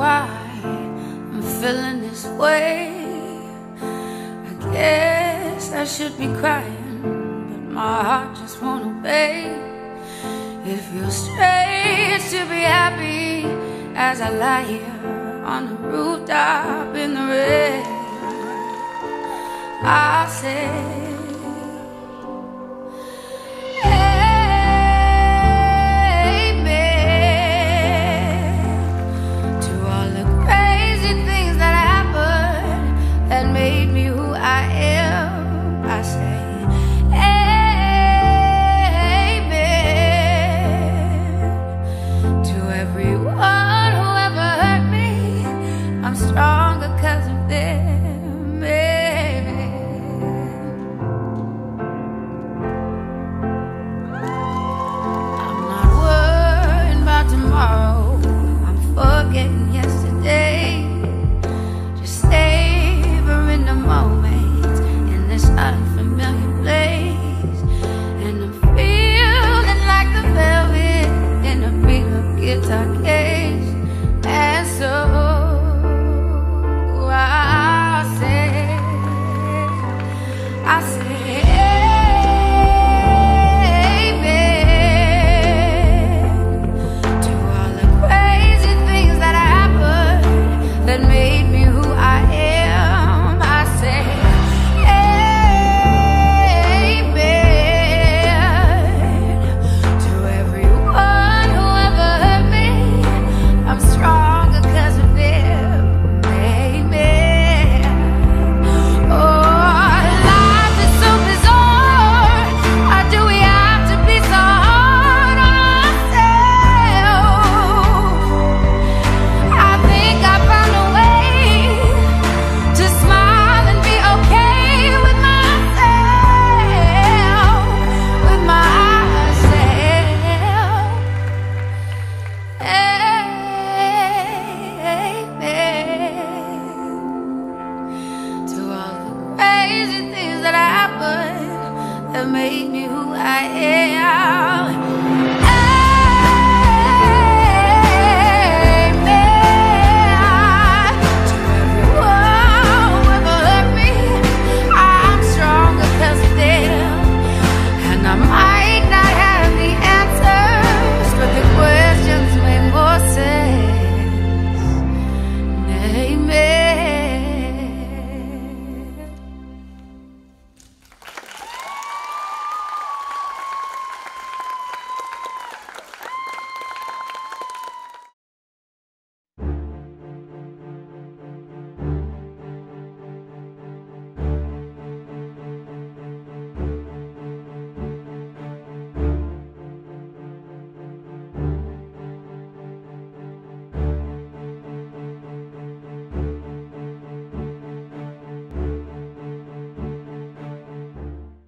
why I'm feeling this way. I guess I should be crying, but my heart just won't obey. It feels strange to be happy as I lie here on the rooftop in the rain. I said everyone. crazy things that happened that made me who I am.